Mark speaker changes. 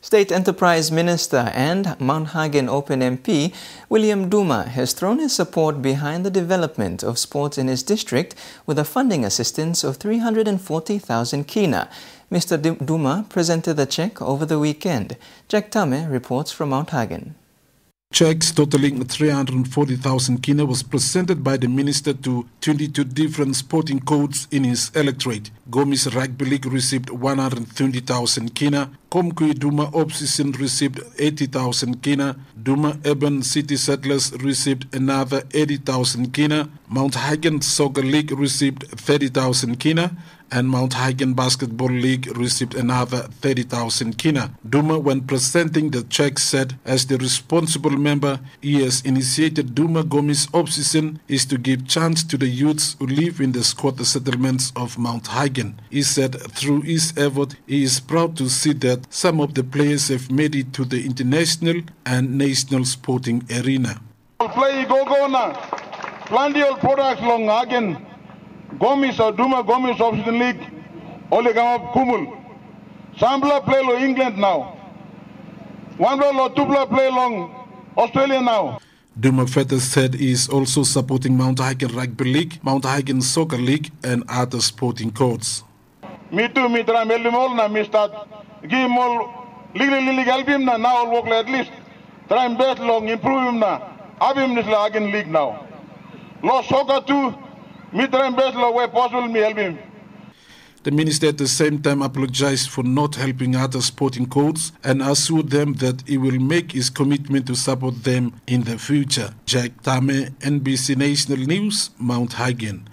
Speaker 1: State Enterprise Minister and Mount Hagen Open MP William Duma has thrown his support behind the development of sports in his district with a funding assistance of 340,000 kina. Mr. Duma presented the check over the weekend. Jack Tame reports from Mount Hagen.
Speaker 2: Checks totaling 340,000 kina was presented by the minister to 22 different sporting codes in his electorate. Gomis Rugby League received 120,000 kina. Komkui Duma Opposition received 80,000 kina. Duma Urban City Settlers received another 80,000 kina. Mount Hagen Soccer League received 30,000 kina and Mount Hagen Basketball League received another 30,000 kina. Duma, when presenting the check, said, as the responsible member, he has initiated Duma Gomis opposition is to give chance to the youths who live in the squatter settlements of Mount Hagen. He said, through his effort, he is proud to see that some of the players have made it to the international and national sporting arena.
Speaker 3: Play go go now. Plenty of products long Hagen. Gomis or Duma Gomis Option League, Olegama Kumul. Sambla play lo England now. One or two play long Australia now.
Speaker 2: Duma further said he is also supporting Mount Hagen Rugby League, Mount Hagen Soccer League, and other sporting codes.
Speaker 3: Me too, me try me all na me start give him all help him now work at least try bet long improve him have him Hagen League now. Soccer too. Me try best where possible me help him.
Speaker 2: The minister at the same time apologized for not helping other sporting codes and assured them that he will make his commitment to support them in the future. Jack Tame, NBC National News, Mount Hagen.